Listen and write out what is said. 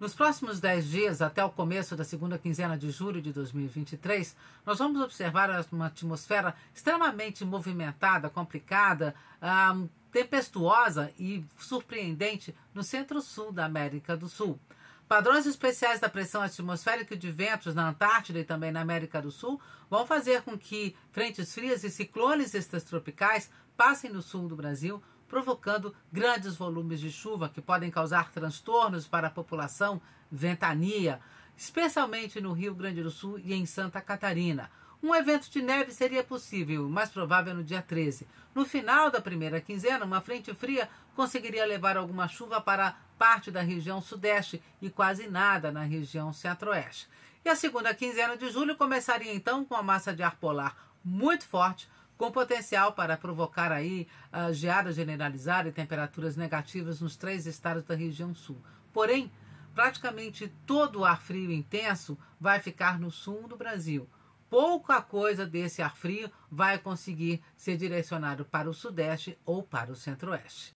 Nos próximos 10 dias, até o começo da segunda quinzena de julho de 2023, nós vamos observar uma atmosfera extremamente movimentada, complicada, um, tempestuosa e surpreendente no centro-sul da América do Sul. Padrões especiais da pressão atmosférica e de ventos na Antártida e também na América do Sul vão fazer com que frentes frias e ciclones extratropicais passem no sul do Brasil, provocando grandes volumes de chuva que podem causar transtornos para a população, ventania, especialmente no Rio Grande do Sul e em Santa Catarina. Um evento de neve seria possível, mais provável no dia 13. No final da primeira quinzena, uma frente fria conseguiria levar alguma chuva para parte da região sudeste e quase nada na região centro-oeste. E a segunda quinzena de julho começaria então com a massa de ar polar muito forte, com potencial para provocar aí uh, geada generalizada e temperaturas negativas nos três estados da região sul. Porém, praticamente todo o ar frio intenso vai ficar no sul do Brasil. Pouca coisa desse ar frio vai conseguir ser direcionado para o sudeste ou para o centro-oeste.